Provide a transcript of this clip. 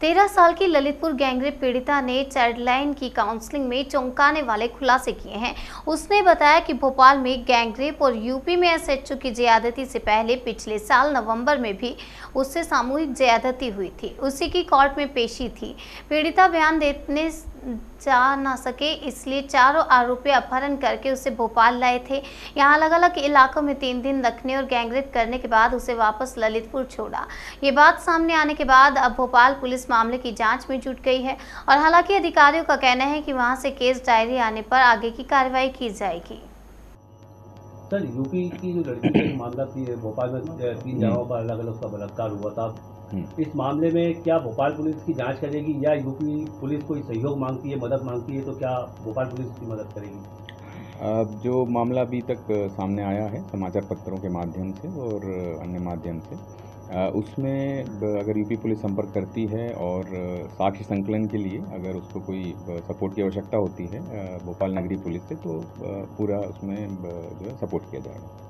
तेरह साल की ललितपुर गैंगरेप पीड़िता ने चाइल्डलाइन की काउंसलिंग में चौंकाने वाले खुलासे किए हैं। उसने बताया कि भोपाल में गैंगरेप और यूपी में एसएचओ की ज्यादती से पहले पिछले साल नवंबर में भी उससे सामूहिक ज्यादती हुई थी। उसी की कोर्ट में पेशी थी। पीड़िता बयान देने जा ना सके इसलिए चारों आरोपी अपहरण करके उसे भोपाल लाए थे। यहाँ अलग अलग इलाकों में तीन दिन रखने और गैंगरेप करने के बाद उसे वापस ललितपुर छोड़ा। ये बात सामने आने के बाद अब भोपाल पुलिस मामले की जाँच में जुट गई है और हालाँकि अधिकारियों का कहना है कि वहाँ से केस डायरी आने पर आगे की कार्रवाई की जाएगी। सर यूपी की जो लड़की का मामला थी भोपाल में तीन जगहों पर अलग अलग उसका बलात्कार हुआ था। इस मामले में क्या भोपाल पुलिस की जाँच करेगी या यूपी पुलिस कोई सहयोग मांगती है मदद मांगती है तो क्या भोपाल पुलिस की मदद करेगी? अब जो मामला अभी तक सामने आया है समाचार पत्रों के माध्यम से और अन्य माध्यम से उसमें अगर यूपी पुलिस संपर्क करती है और साक्ष्य संकलन के लिए अगर उसको कोई सपोर्ट की आवश्यकता होती है भोपाल नगरी पुलिस से तो पूरा उसमें जो है सपोर्ट किया जाएगा।